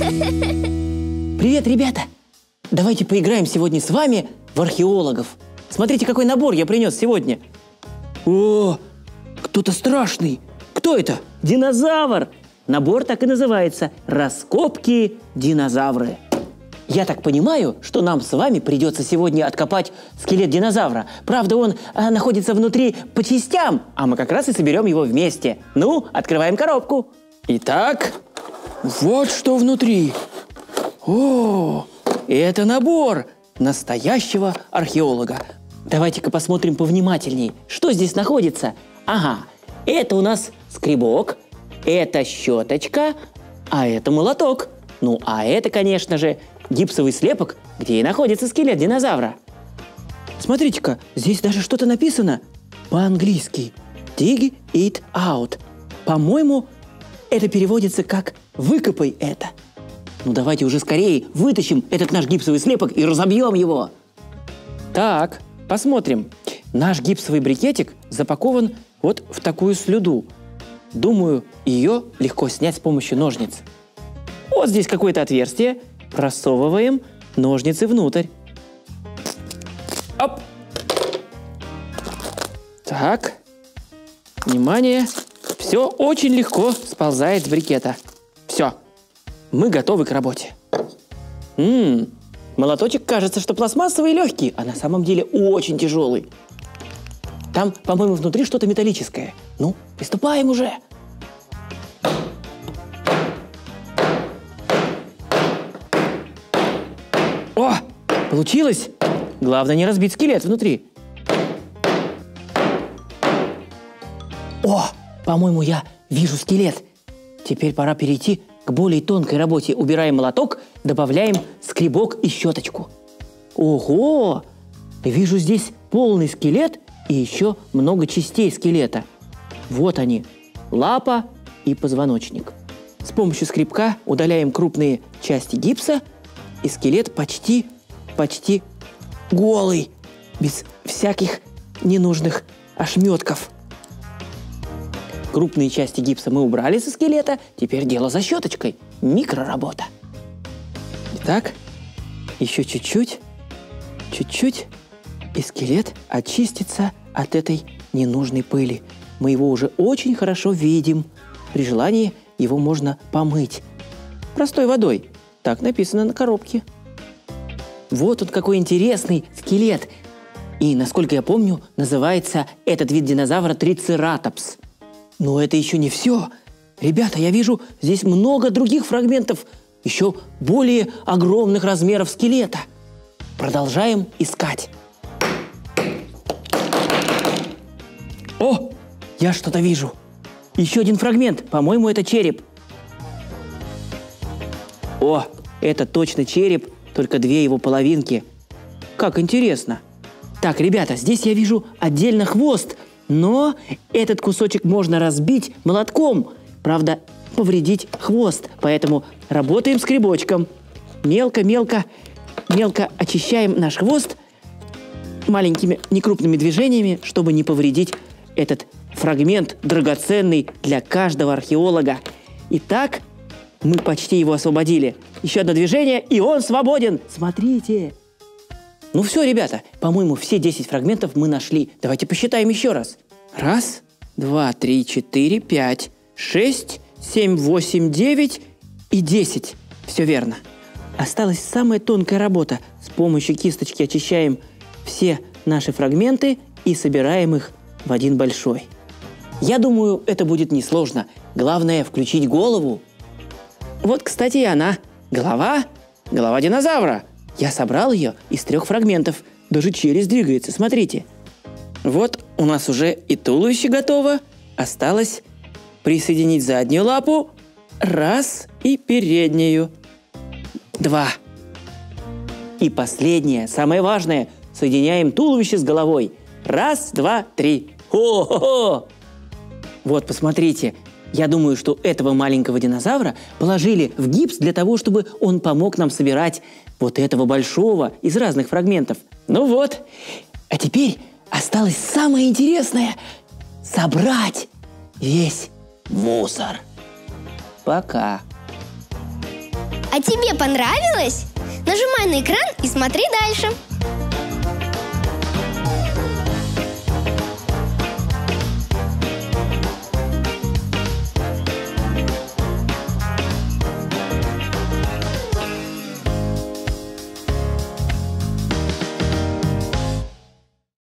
Привет, ребята! Давайте поиграем сегодня с вами в археологов. Смотрите, какой набор я принес сегодня. О, кто-то страшный. Кто это? Динозавр. Набор так и называется «Раскопки динозавры». Я так понимаю, что нам с вами придется сегодня откопать скелет динозавра. Правда, он а, находится внутри по частям, а мы как раз и соберем его вместе. Ну, открываем коробку. Итак, вот что внутри. О, это набор настоящего археолога. Давайте-ка посмотрим повнимательней, что здесь находится. Ага, это у нас скребок, это щеточка, а это молоток. Ну, а это, конечно же, гипсовый слепок, где и находится скелет динозавра. Смотрите-ка, здесь даже что-то написано по-английски. Dig it out. По-моему, это переводится как «выкопай это». Ну давайте уже скорее вытащим этот наш гипсовый слепок и разобьем его. Так, посмотрим. Наш гипсовый брикетик запакован вот в такую слюду. Думаю, ее легко снять с помощью ножниц. Вот здесь какое-то отверстие. Просовываем ножницы внутрь. Оп! Так. Внимание. Все очень легко сползает с брикета. Все. Мы готовы к работе. Ммм, молоточек кажется, что пластмассовый и легкий, а на самом деле очень тяжелый. Там, по-моему, внутри что-то металлическое. Ну, приступаем уже. О, получилось! Главное не разбить скелет внутри. О, по-моему, я вижу скелет. Теперь пора перейти к более тонкой работе. Убираем молоток, добавляем скребок и щеточку. Ого! Вижу здесь полный скелет и еще много частей скелета. Вот они. Лапа и позвоночник. С помощью скребка удаляем крупные части гипса, и скелет почти, почти голый, без всяких ненужных ошметков. Крупные части гипса мы убрали со скелета, теперь дело за щеточкой. Микроработа. Итак, еще чуть-чуть, чуть-чуть, и скелет очистится от этой ненужной пыли. Мы его уже очень хорошо видим. При желании его можно помыть. Простой водой. Так написано на коробке. Вот он какой интересный скелет. И, насколько я помню, называется этот вид динозавра трицератопс. Но это еще не все. Ребята, я вижу здесь много других фрагментов еще более огромных размеров скелета. Продолжаем искать. О, я что-то вижу. Еще один фрагмент. По-моему, это череп. О, это точно череп, только две его половинки. Как интересно. Так, ребята, здесь я вижу отдельно хвост, но этот кусочек можно разбить молотком. Правда, повредить хвост. Поэтому работаем скребочком. Мелко-мелко, мелко очищаем наш хвост маленькими некрупными движениями, чтобы не повредить этот фрагмент драгоценный для каждого археолога. Итак, мы почти его освободили. Еще одно движение, и он свободен. Смотрите. Ну все, ребята, по-моему, все 10 фрагментов мы нашли. Давайте посчитаем еще раз. Раз, два, три, четыре, пять, шесть, семь, восемь, девять и десять. Все верно. Осталась самая тонкая работа. С помощью кисточки очищаем все наши фрагменты и собираем их в один большой. Я думаю, это будет несложно. Главное включить голову. Вот, кстати, и она. Голова. Голова динозавра. Я собрал ее из трех фрагментов. Даже челюсть двигается, смотрите. Вот у нас уже и туловище готово. Осталось присоединить заднюю лапу. Раз и переднюю. Два. И последнее, самое важное. Соединяем туловище с головой. Раз, два, три. Хо-хо-хо! Вот, посмотрите, я думаю, что этого маленького динозавра положили в гипс для того, чтобы он помог нам собирать вот этого большого из разных фрагментов. Ну вот. А теперь осталось самое интересное – собрать весь мусор. Пока. А тебе понравилось? Нажимай на экран и смотри дальше.